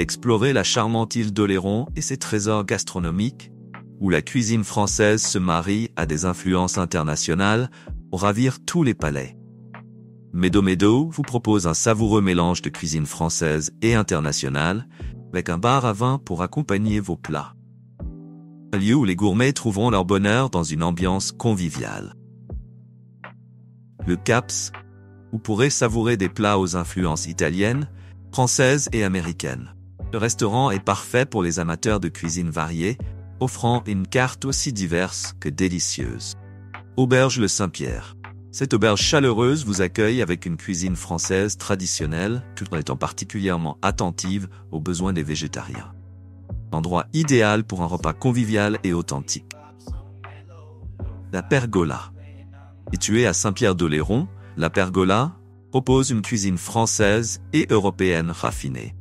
Explorez la charmante île d'Oléron et ses trésors gastronomiques, où la cuisine française se marie à des influences internationales pour ravir tous les palais. Medo Medo vous propose un savoureux mélange de cuisine française et internationale, avec un bar à vin pour accompagner vos plats. Un lieu où les gourmets trouveront leur bonheur dans une ambiance conviviale. Le CAPS, vous pourrez savourer des plats aux influences italiennes, françaises et américaines. Le restaurant est parfait pour les amateurs de cuisine variée, offrant une carte aussi diverse que délicieuse. Auberge le Saint-Pierre. Cette auberge chaleureuse vous accueille avec une cuisine française traditionnelle, tout en étant particulièrement attentive aux besoins des végétariens. Endroit idéal pour un repas convivial et authentique. La Pergola. Située à Saint-Pierre-d'Oléron, la Pergola propose une cuisine française et européenne raffinée.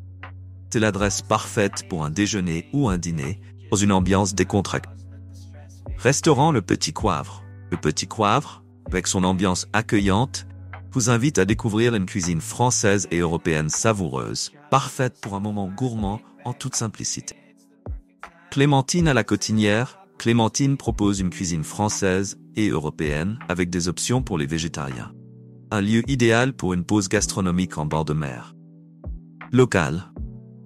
C'est l'adresse parfaite pour un déjeuner ou un dîner dans une ambiance décontractée. Restaurant Le Petit Coivre. Le Petit Coivre, avec son ambiance accueillante, vous invite à découvrir une cuisine française et européenne savoureuse, parfaite pour un moment gourmand en toute simplicité. Clémentine à la Cotinière. Clémentine propose une cuisine française et européenne avec des options pour les végétariens. Un lieu idéal pour une pause gastronomique en bord de mer. Local.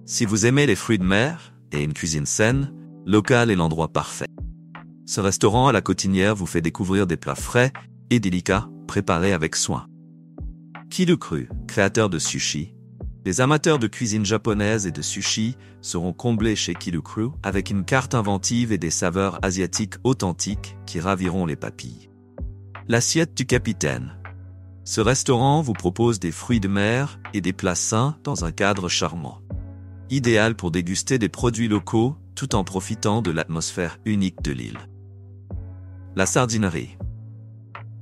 Si vous aimez les fruits de mer et une cuisine saine, local est l'endroit parfait. Ce restaurant à la Cotinière vous fait découvrir des plats frais et délicats préparés avec soin. Kilu Cru, créateur de sushi. Les amateurs de cuisine japonaise et de sushi seront comblés chez Kilu Cru avec une carte inventive et des saveurs asiatiques authentiques qui raviront les papilles. L'assiette du capitaine. Ce restaurant vous propose des fruits de mer et des plats sains dans un cadre charmant idéal pour déguster des produits locaux tout en profitant de l'atmosphère unique de l'île. La sardinerie.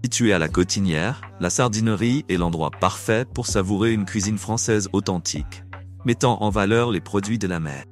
Située à la Cotinière, la sardinerie est l'endroit parfait pour savourer une cuisine française authentique, mettant en valeur les produits de la mer.